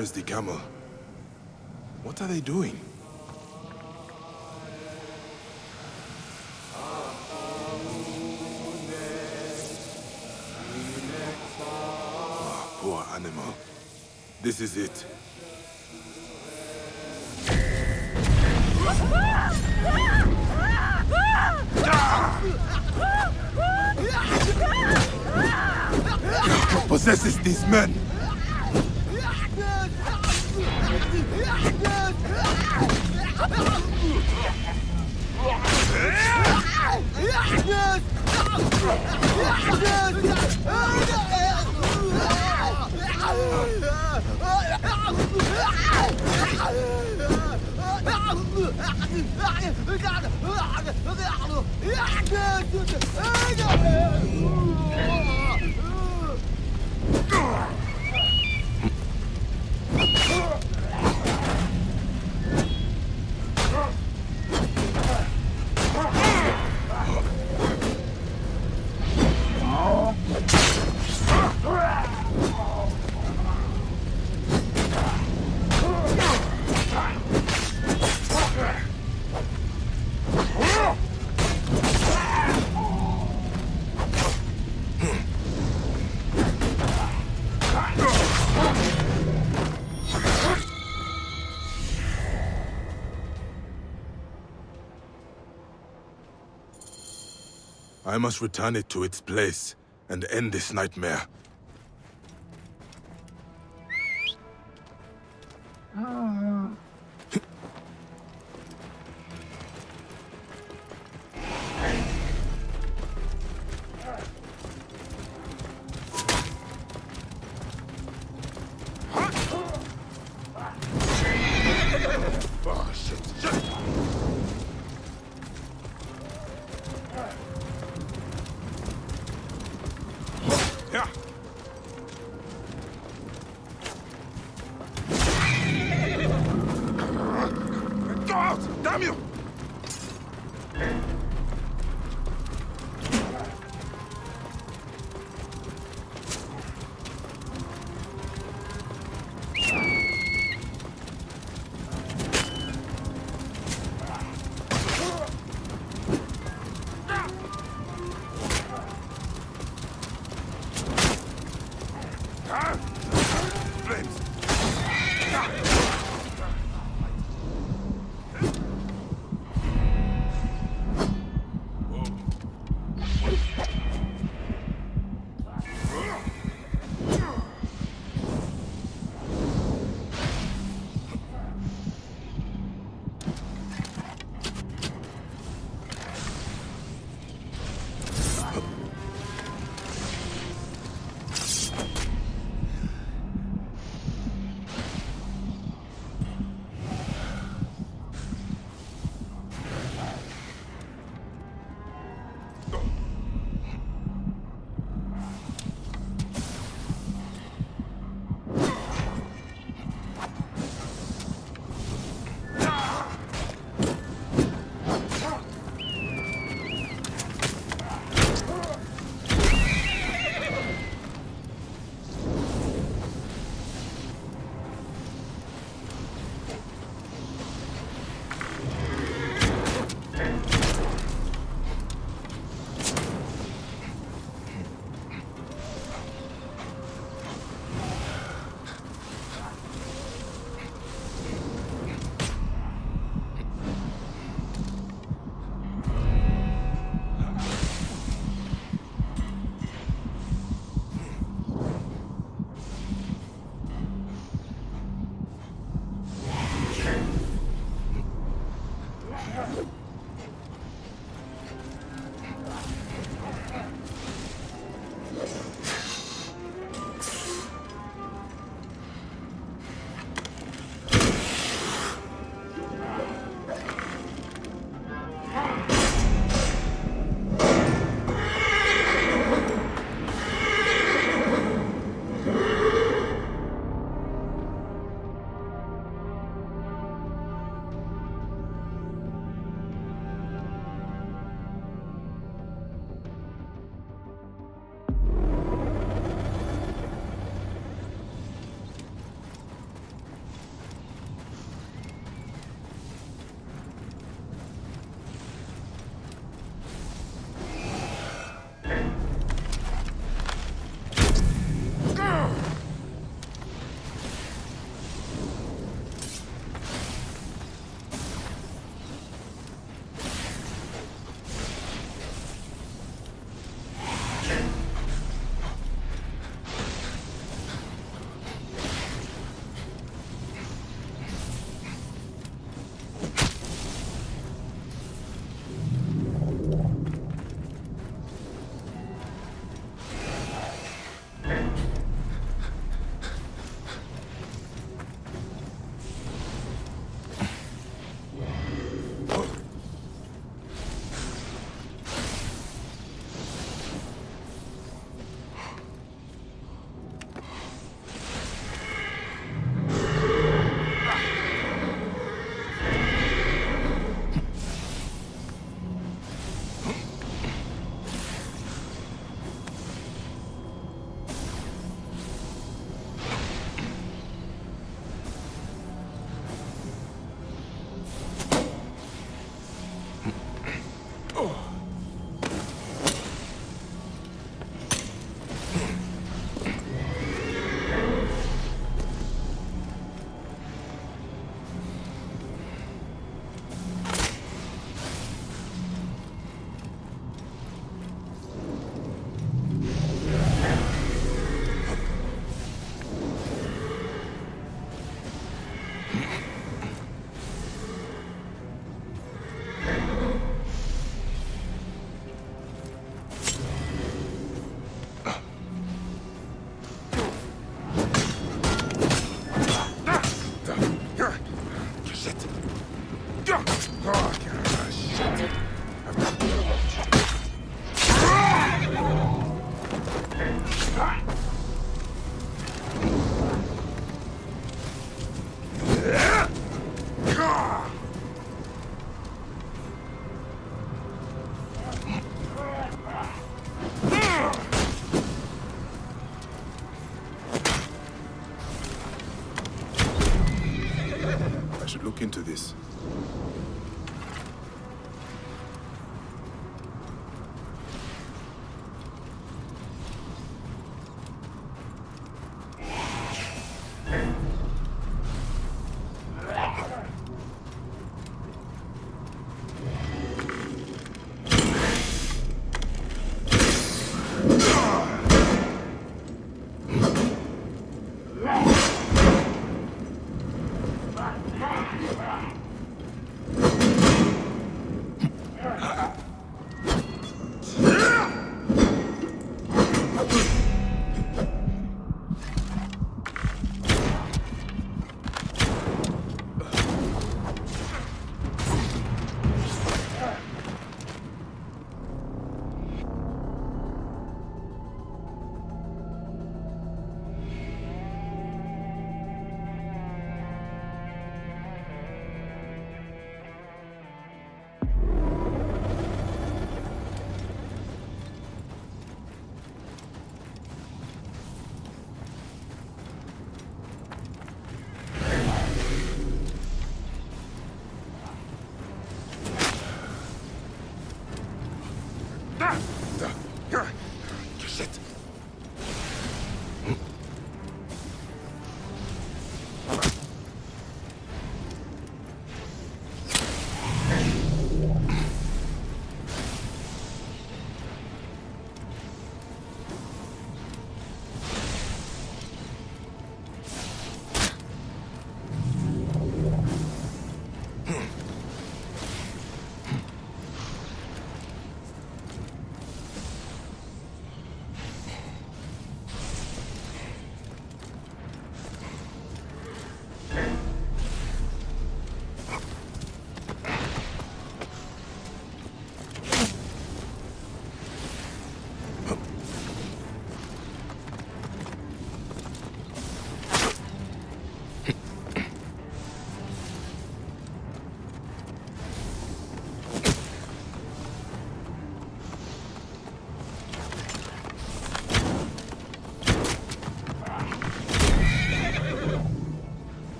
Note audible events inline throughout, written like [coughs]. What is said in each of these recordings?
There's the camel. What are they doing? Ah, poor animal. This is it. What possesses these men? Cara! I must return it to its place and end this nightmare. Ah, should look into this.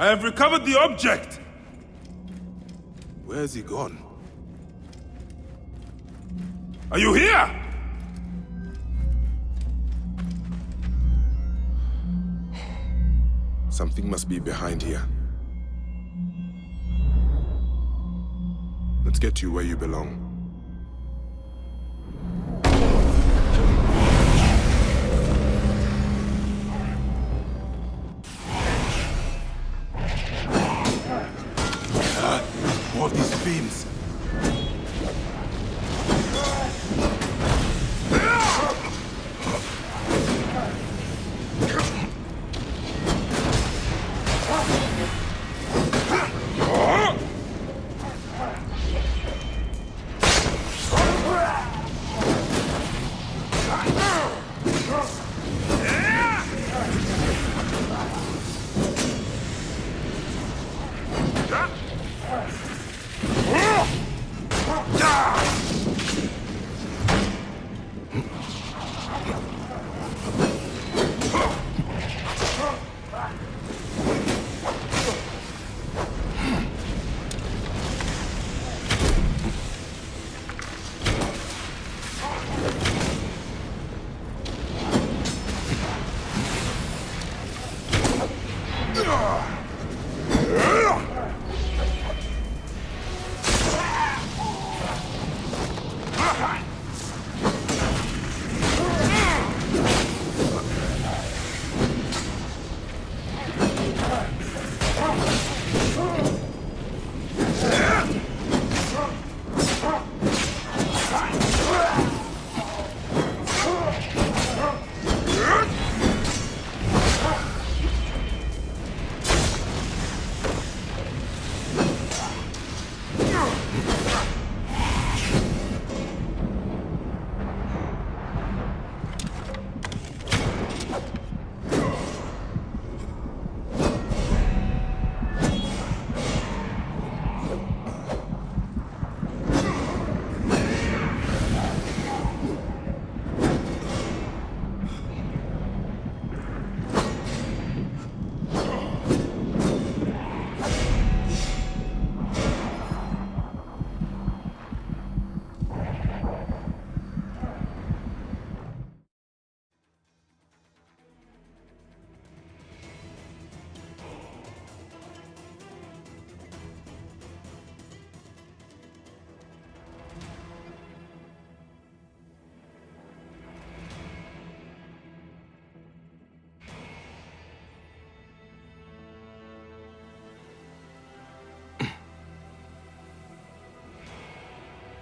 I have recovered the object! Where's he gone? Are you here? Something must be behind here. Let's get you where you belong.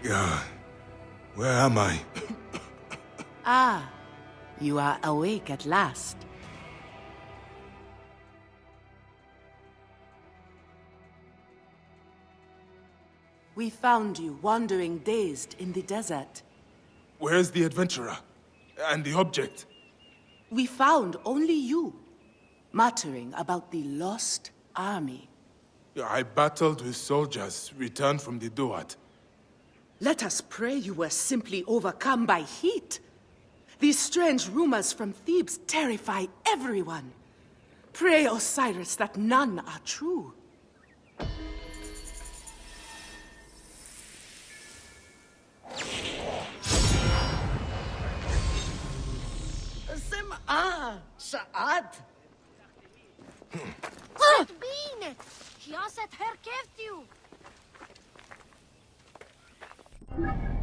Yeah. Where am I? [coughs] Ah, you are awake at last. We found you wandering dazed in the desert. Where's the adventurer? And the object? We found only you, muttering about the lost army. I battled with soldiers returned from the Duat. Let us pray you were simply overcome by heat. These strange rumors from Thebes terrify everyone. Pray, Osiris, that none are true. Sem'a, Sa'ad. What do you mean? She her you. Thank you.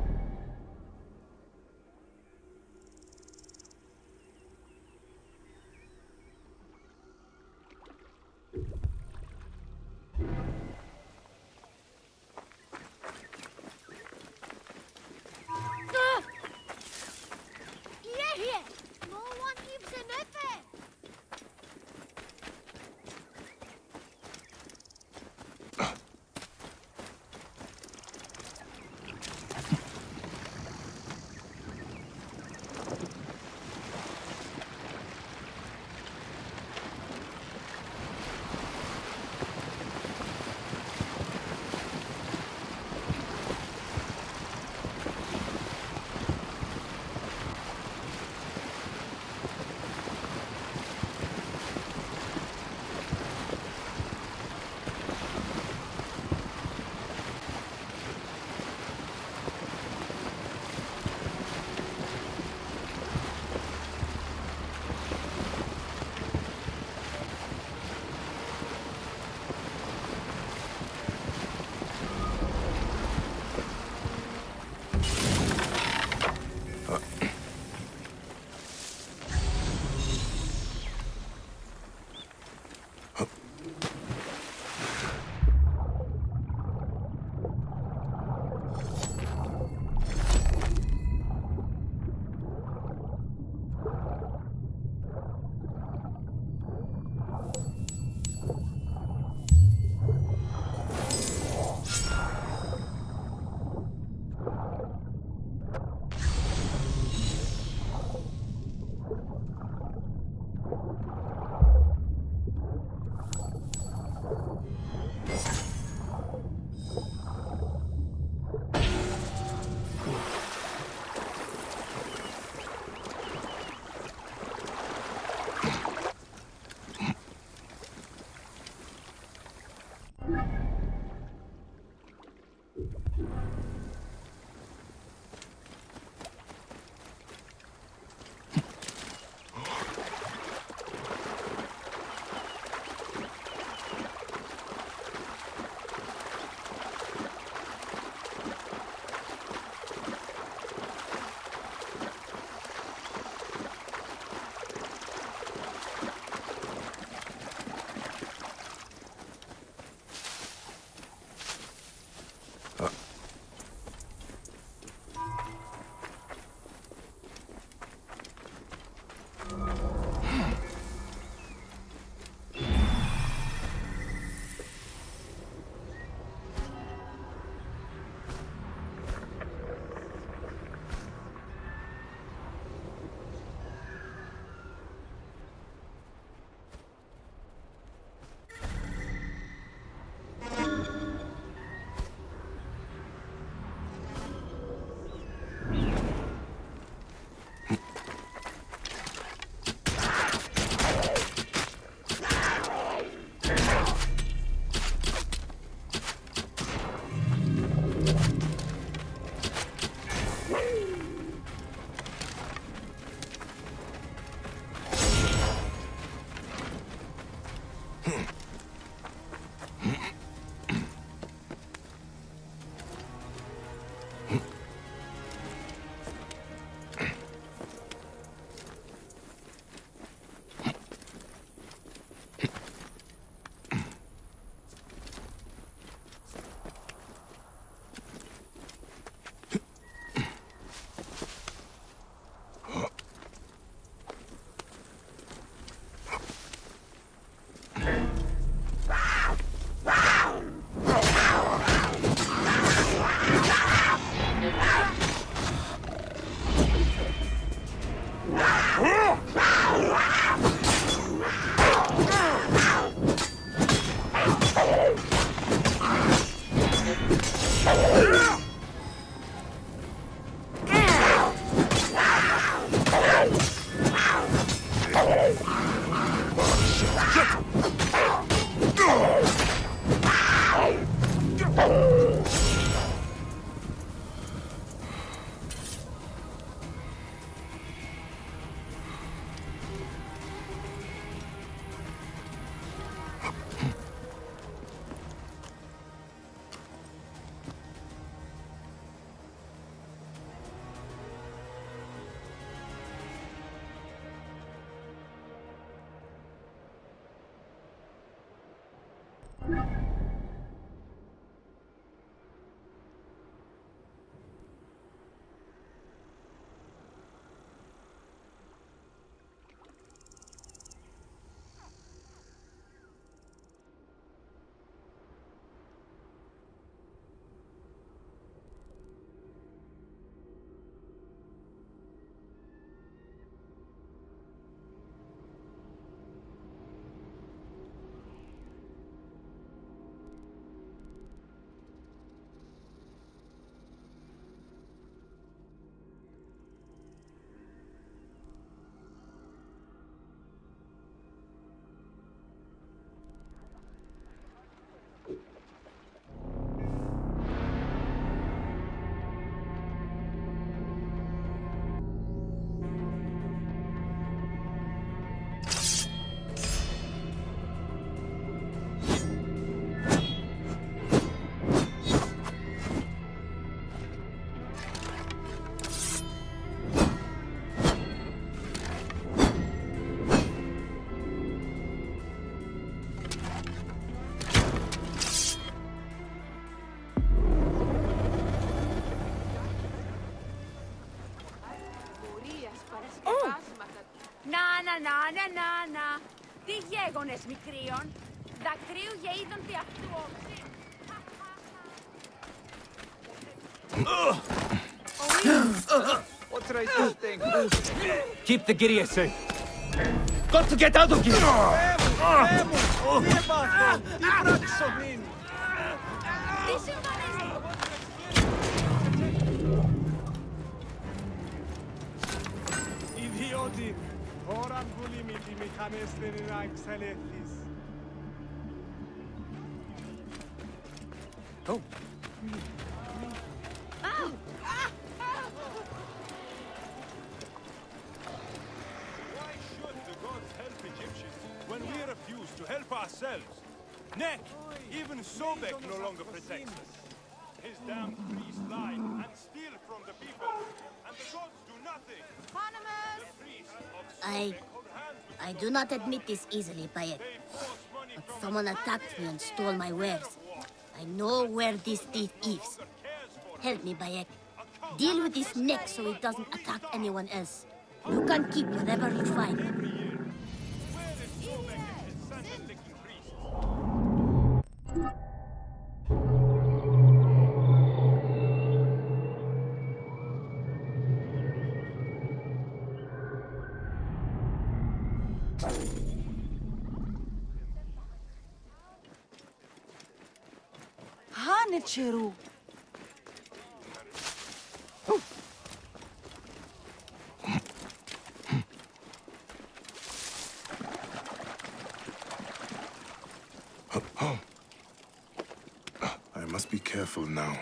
Να, να, να, να, να, να. Τι γέγονες μικρίων. Δακτρίου γεΐδων τι αυτού όψη. What's right this thing? Keep the Gideon safe. Got to get out of here! Τι خمسرین اکسل فیز Oh. Sobek no longer protects us. His damn priests lie and steal from the people, and the gods do nothing. The priests of Sobek I I do not admit this easily, money But someone attacked me and stole my wares. I know where this thief is. Help me, Bayek. Deal with this neck so it doesn't attack anyone else. You can keep whatever you find. Hanechero. I must be careful now.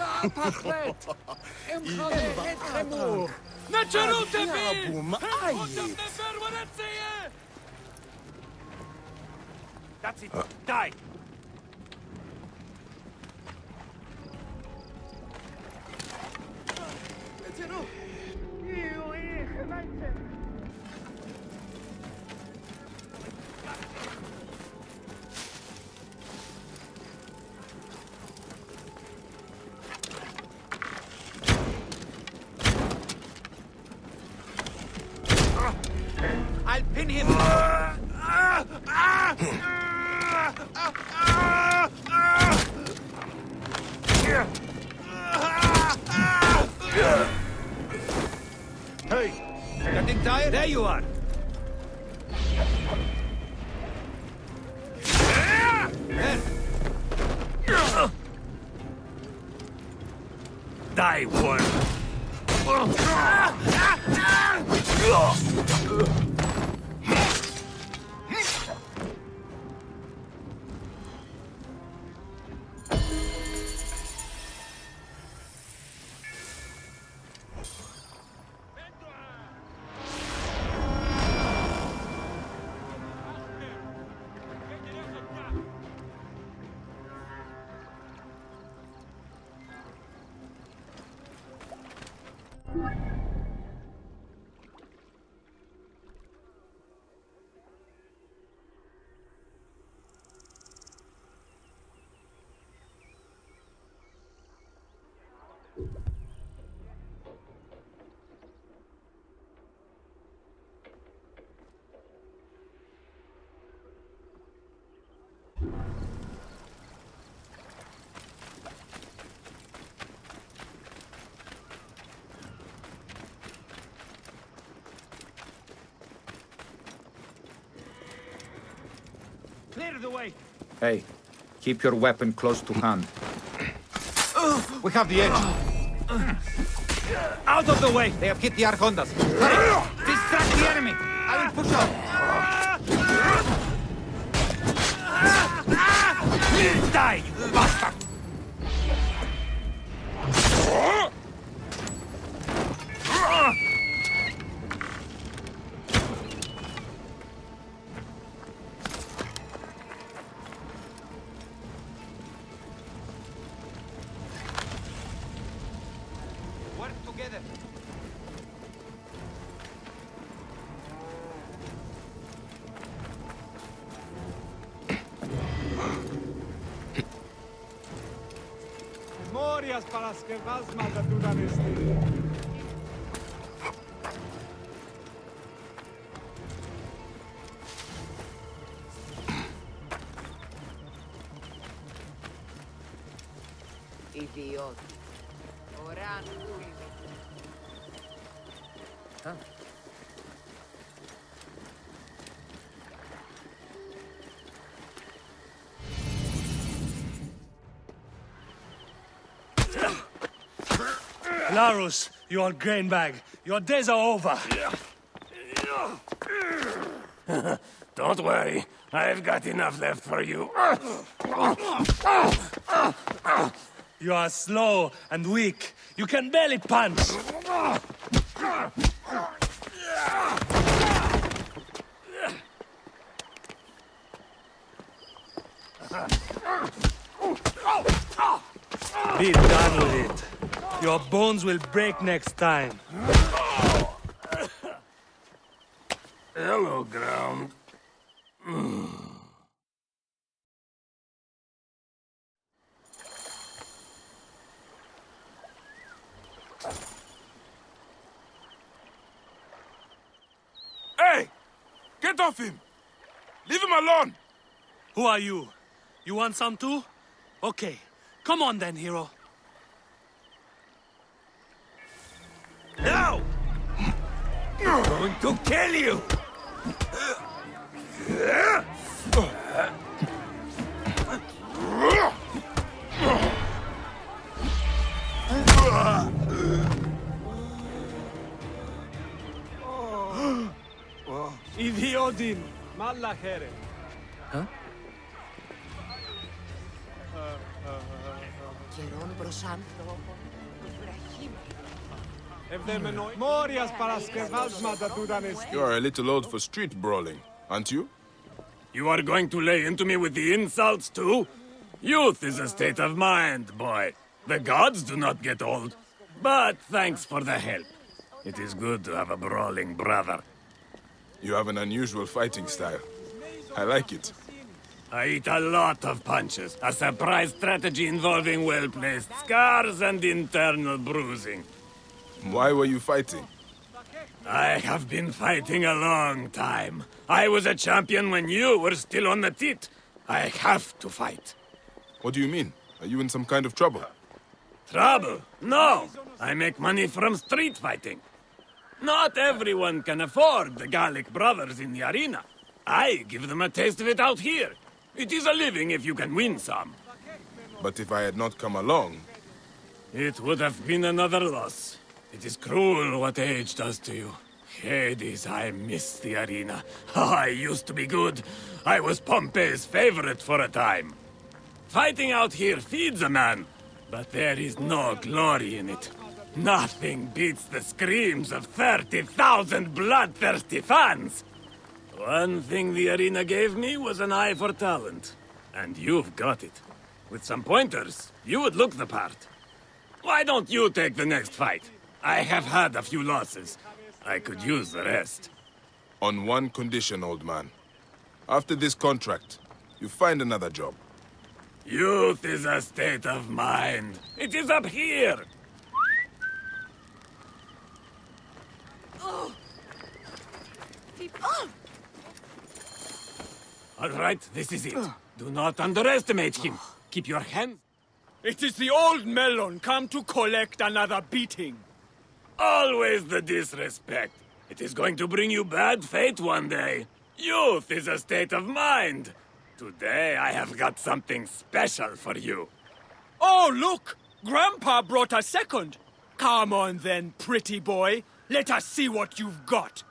parfait. نجروا تبيل وتم نفر ونتسيه That's it. Die! Let's get up! You, ich, Leute! Clear the way! Hey, keep your weapon close to hand. We have the edge. Out of the way! They have hit the Arcondas. Hurry! Distract the enemy! I will push up! Die, Morias para las que vas más a Larus, you old grain bag. Your days are over. [laughs] Don't worry. I've got enough left for you. You are slow and weak. You can barely punch. Be done with it. Your bones will break next time. Hello, ground. Hey! Get off him! Leave him alone! Who are you? You want some too? Okay. Come on then, hero. Now! going to kill you! Idiodin, Malachere. Hierombros τους ανθρώπων, τους βραχύμενους. Hmm. You are a little old for street brawling, aren't you? You are going to lay into me with the insults too? Youth is a state of mind, boy. The gods do not get old. But thanks for the help. It is good to have a brawling brother. You have an unusual fighting style. I like it. I eat a lot of punches, a surprise strategy involving well-placed scars and internal bruising. Why were you fighting? I have been fighting a long time. I was a champion when you were still on the tit. I have to fight. What do you mean? Are you in some kind of trouble? Trouble? No! I make money from street fighting. Not everyone can afford the Gallic brothers in the arena. I give them a taste of it out here. It is a living if you can win some. But if I had not come along, It would have been another loss. It is cruel what age does to you. Hades, I miss the arena. [laughs] I used to be good. I was Pompey's favorite for a time. Fighting out here feeds a man, but there is no glory in it. Nothing beats the screams of 30,000 bloodthirsty fans. One thing the arena gave me was an eye for talent. And you've got it. With some pointers, you would look the part. Why don't you take the next fight? I have had a few losses. I could use the rest. on one condition, old man. After this contract, you find another job. Youth is a state of mind. It is up here. Oh. All right, this is it. Do not underestimate him. Keep your hands. It is the old melon come to collect another beating. Always the disrespect. It is going to bring you bad fate one day. Youth is a state of mind. Today I have got something special for you. Oh, look! Grandpa brought a second. Come on then, pretty boy. Let us see what you've got.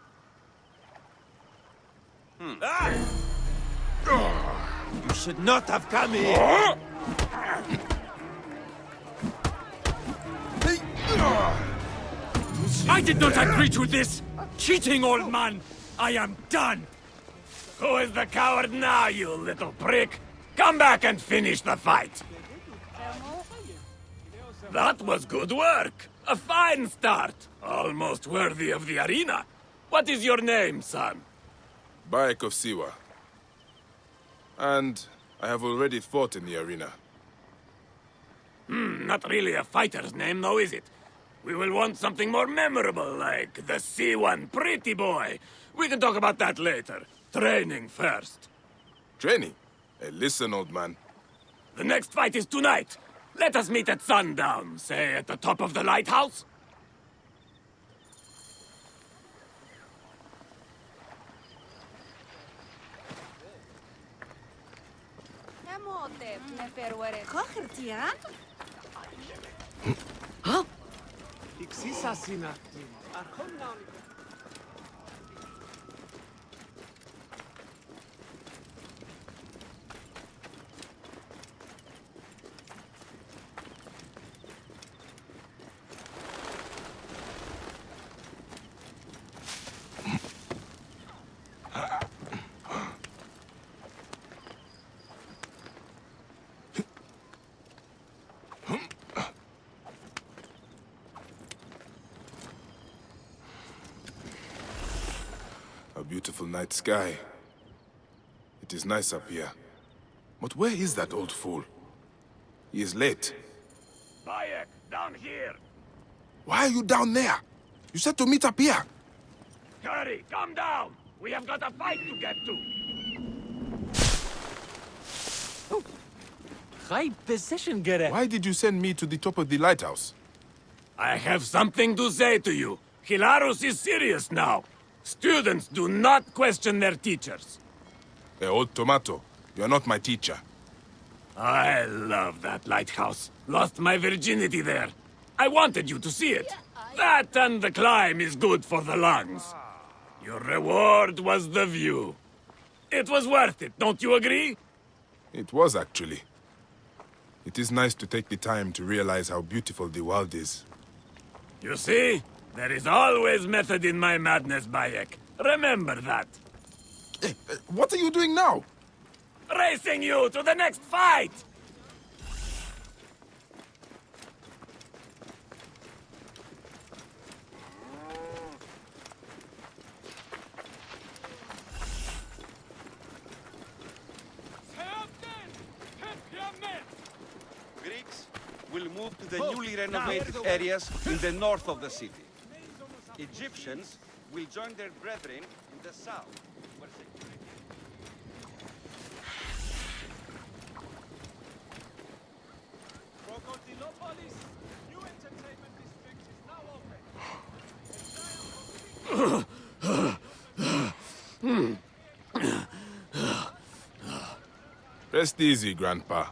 Hmm. Ah! You should not have come here. I did not agree to this! Cheating, old man! I am done! Who is the coward now, you little prick? Come back and finish the fight. That was good work. A fine start. Almost worthy of the arena. What is your name, son? Bayek of Siwa. And I have already fought in the arena. Hmm, not really a fighter's name, though, is it? We will want something more memorable, like the C1 Pretty Boy. We can talk about that later. Training first. Training? Hey, listen, old man. The next fight is tonight. Let us meet at sundown, say at the top of the lighthouse. Emotep, Ik sisa. Archon. Beautiful night sky. It is nice up here. But where is that old fool? He is late. Bayek, down here. Why are you down there? You said to meet up here. Hurry, come down. We have got a fight to get to. Oh, high position, Gere. Why did you send me to the top of the lighthouse? I have something to say to you. Hilarus is serious now. Students do not question their teachers. Hey, old tomato, you are not my teacher. I love that lighthouse. Lost my virginity there. I wanted you to see it. That and the climb is good for the lungs. Your reward was the view. It was worth it, don't you agree? It was actually. It is nice to take the time to realize how beautiful the world is. You see? There is always method in my madness, Bayek. Remember that. Hey, uh, what are you doing now? Racing you to the next fight! Greeks will move to the newly renovated areas in the north of the city. Egyptians will join their brethren in the south. Crocodilopolis, new entertainment district is now open. Rest easy, Grandpa.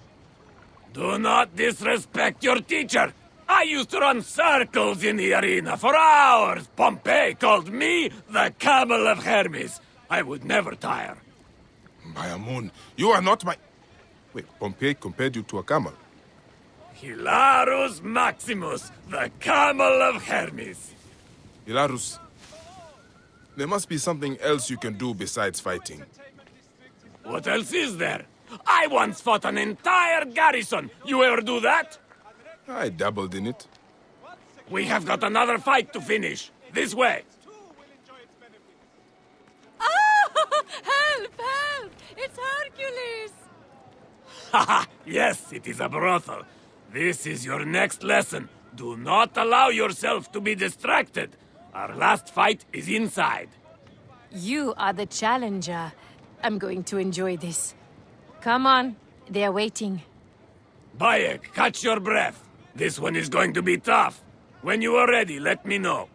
Do not disrespect your teacher! I used to run circles in the arena for hours! Pompey called me the Camel of Hermes. I would never tire. By a moon, you are not my... Wait, Pompey compared you to a camel. Hilarus Maximus, the Camel of Hermes. Hilarus, there must be something else you can do besides fighting. What else is there? I once fought an entire garrison. You ever do that? I dabbled in it. We have got another fight to finish. This way. Oh! [laughs] Help! Help! It's Hercules! [laughs] Haha, yes, it is a brothel. This is your next lesson. Do not allow yourself to be distracted. Our last fight is inside. You are the challenger. I'm going to enjoy this. Come on, they are waiting. Bayek, catch your breath. This one is going to be tough. When you are ready, let me know.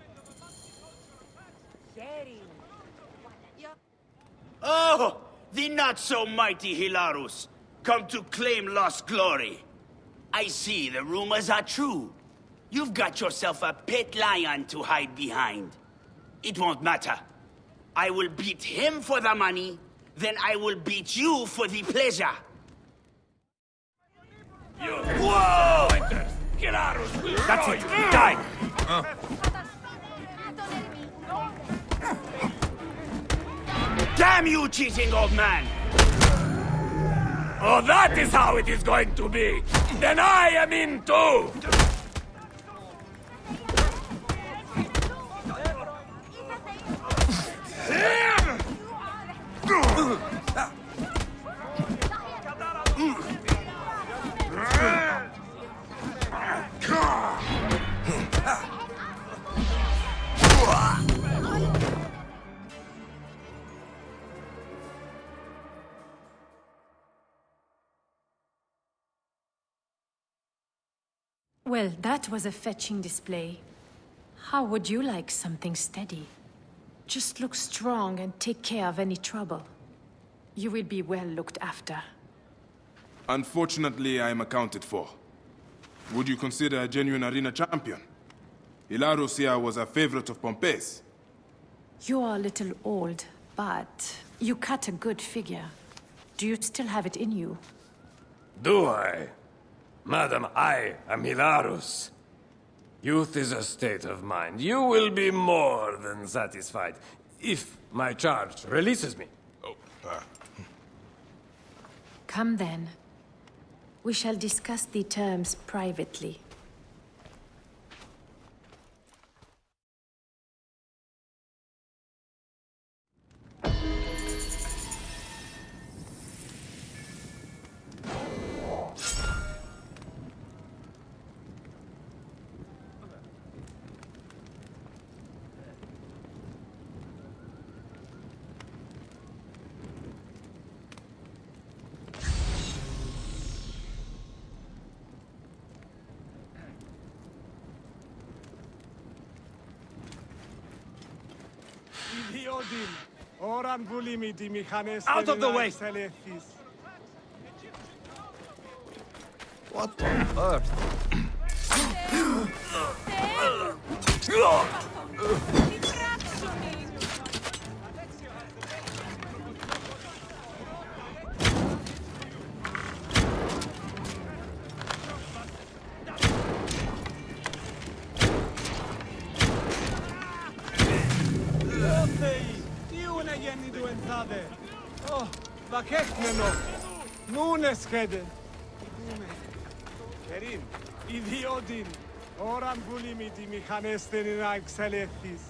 Oh, the not so mighty Hilarus, come to claim lost glory. I see the rumors are true. You've got yourself a pet lion to hide behind. It won't matter. I will beat him for the money, then I will beat you for the pleasure. You Whoa! That's it. you. Die! Damn you, cheating old man! Oh, that is how it is going to be. Then I am in too. [laughs] Well, that was a fetching display. How would you like something steady? Just look strong and take care of any trouble. You will be well looked after. Unfortunately, I am accounted for. Would you consider a genuine arena champion? Hilarus here was a favorite of Pompey's. You are a little old, but you cut a good figure. Do you still have it in you? Do I? Madam, I am Hilarus. Youth is a state of mind. You will be more than satisfied if my charge releases me. Oh, ah. Come then. We shall discuss the terms privately. Out of the way. Selethis. What on earth? Και χθες και νωρίς. Νούνες κέντε. Κερίν. Η διόδιν. Οραν βουλίμητη μιχανές τενηλαίξαλε θησ.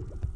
You